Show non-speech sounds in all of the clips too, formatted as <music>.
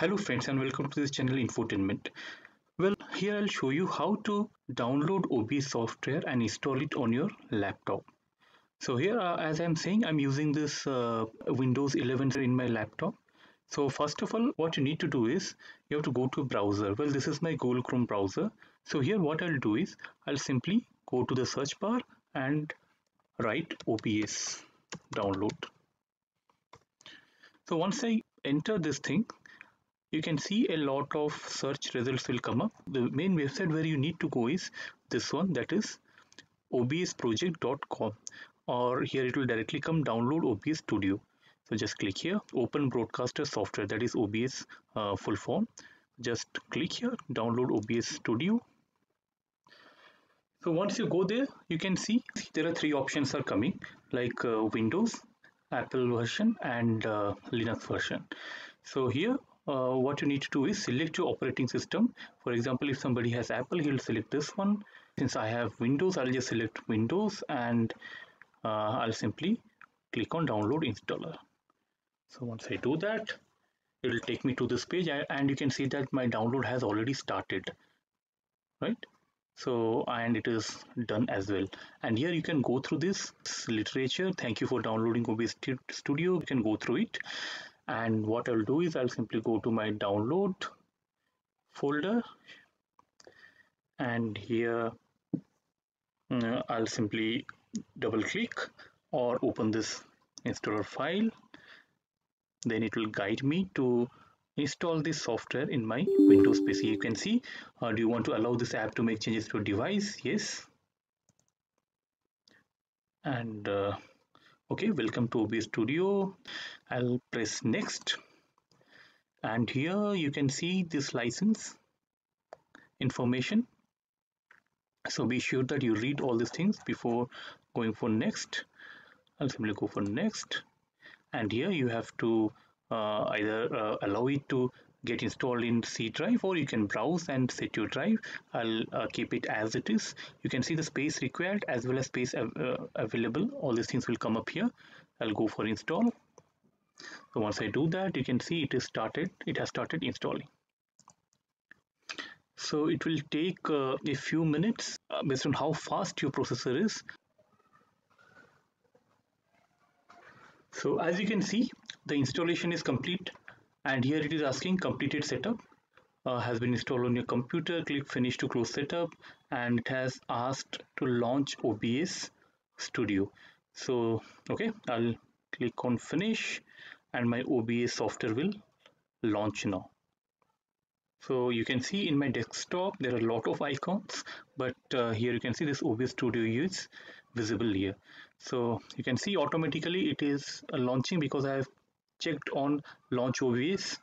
Hello friends and welcome to this channel Infotainment. Well, here I'll show you how to download OBS software and install it on your laptop. So here, uh, as I'm saying, I'm using this uh, Windows 11 in my laptop. So first of all, what you need to do is you have to go to browser. Well, this is my Google Chrome browser. So here what I'll do is I'll simply go to the search bar and write OBS download. So once I enter this thing, you can see a lot of search results will come up. The main website where you need to go is this one that is obsproject.com or here it will directly come download OBS Studio. So just click here open broadcaster software that is OBS uh, full form. Just click here download OBS Studio. So once you go there you can see there are three options are coming like uh, Windows, Apple version and uh, Linux version. So here uh, what you need to do is select your operating system. For example if somebody has apple he'll select this one. Since i have windows i'll just select windows and uh, i'll simply click on download installer. So once i do that it will take me to this page and you can see that my download has already started right? So and it is done as well. And here you can go through this literature. Thank you for downloading OBS studio. You can go through it and what I'll do is I'll simply go to my download folder. And here uh, I'll simply double click or open this installer file. Then it will guide me to install this software in my Windows PC you can see uh, do you want to allow this app to make changes to a device? Yes. And uh, okay welcome to OBS studio. I'll press next. And here you can see this license information. So be sure that you read all these things before going for next. I'll simply go for next. And here you have to uh, either uh, allow it to get installed in C drive or you can browse and set your drive. I'll uh, keep it as it is. You can see the space required as well as space av uh, available. All these things will come up here. I'll go for install. So once I do that, you can see it is started. It has started installing. So it will take uh, a few minutes uh, based on how fast your processor is. So as you can see, the installation is complete and here it is asking completed setup uh, has been installed on your computer click finish to close setup and it has asked to launch OBS studio. So okay I'll click on finish and my OBS software will launch now. So you can see in my desktop there are a lot of icons but uh, here you can see this OBS studio is visible here. So you can see automatically it is launching because I have checked on launch OBS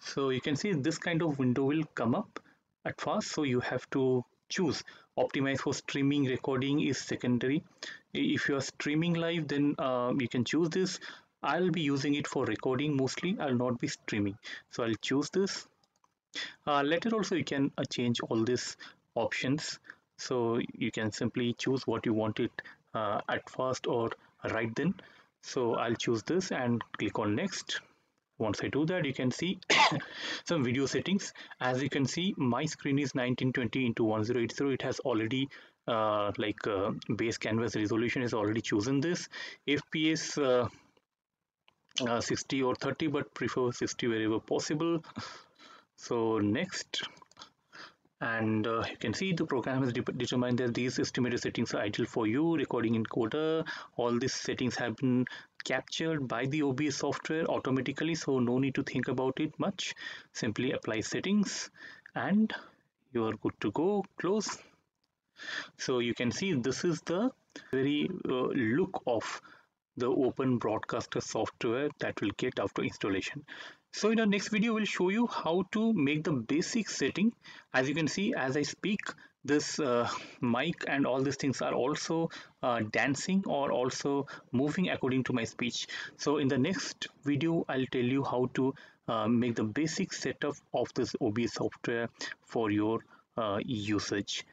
so you can see this kind of window will come up at first. So you have to choose. Optimize for streaming recording is secondary. If you are streaming live then uh, you can choose this. I'll be using it for recording mostly. I'll not be streaming. So I'll choose this. Uh, later also you can uh, change all these options. So you can simply choose what you want it uh, at first or right then so I'll choose this and click on next. Once I do that you can see <coughs> some video settings. As you can see my screen is 1920 into 1080 it has already uh, like uh, base canvas resolution is already chosen this. FPS uh, uh, 60 or 30 but prefer 60 wherever possible. So next and uh, you can see the program has de determined that these estimated settings are ideal for you recording encoder all these settings have been captured by the OBS software automatically so no need to think about it much. Simply apply settings and you are good to go. Close. So you can see this is the very uh, look of the open broadcaster software that will get after installation. So in our next video we'll show you how to make the basic setting. As you can see as I speak this uh, mic and all these things are also uh, dancing or also moving according to my speech. So in the next video I'll tell you how to uh, make the basic setup of this OBS software for your uh, usage.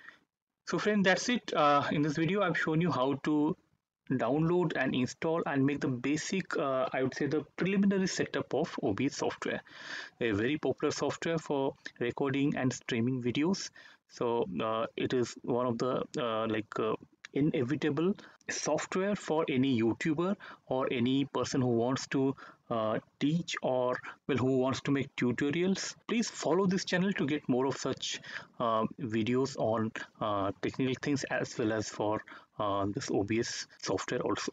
So friend that's it. Uh, in this video I've shown you how to download and install and make the basic uh, i would say the preliminary setup of obs software. A very popular software for recording and streaming videos. So uh, it is one of the uh, like uh, inevitable software for any youtuber or any person who wants to uh, teach or well who wants to make tutorials please follow this channel to get more of such uh, videos on uh, technical things as well as for uh, this obs software also.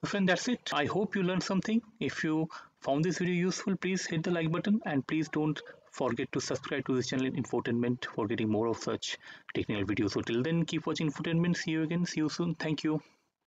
So friend that's it. I hope you learned something. If you found this video useful please hit the like button and please don't forget to subscribe to this channel in infotainment for getting more of such technical videos. So till then keep watching infotainment. See you again. See you soon. Thank you